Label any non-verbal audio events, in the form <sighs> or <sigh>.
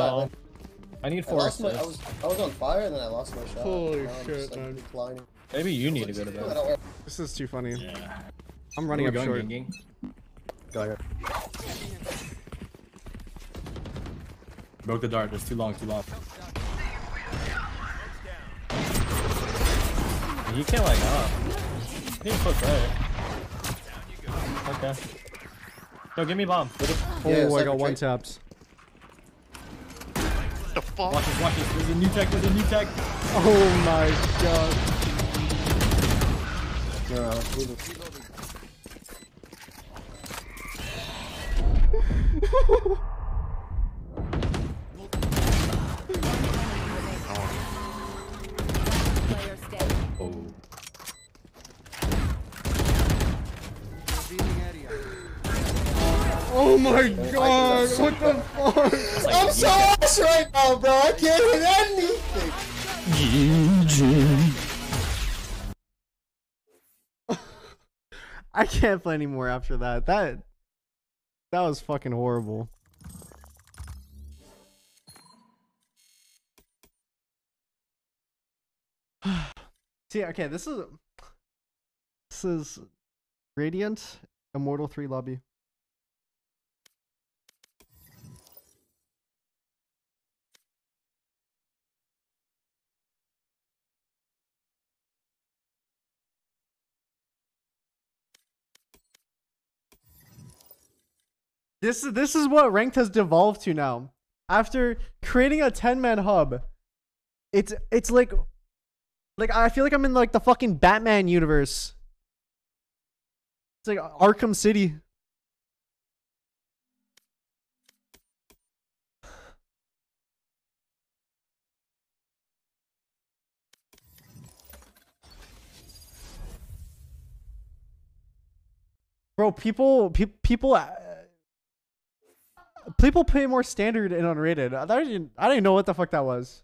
Oh, I need I four lost my. I was I was on fire and then I lost my shot. Holy Now shit, just, like, man. Maybe you need to go to I bed. This is too funny. Yeah. I'm running We're up going short. Ging Ging. Go ahead. Broke the dart. It's too long. Too long. You can't like up. You can push right. Okay. Yo, give me bomb. Oh, Yeah, I got one trait. taps. The fuck? Watch this. Watch this. There's a new tech. There's a new tech. Oh my god. No, Oh my god. What the fuck? Like I'm so ass right now, bro. I can't hit anything. I can't play anymore after that. That that was fucking horrible. <sighs> See, okay, this is this is Radiant Immortal 3 lobby. This is this is what ranked has devolved to now. After creating a 10 man hub, it's it's like like I feel like I'm in like the fucking Batman universe. It's like Arkham City. Bro, people pe- people people pay more standard and unrated. I didn't I didn't know what the fuck that was.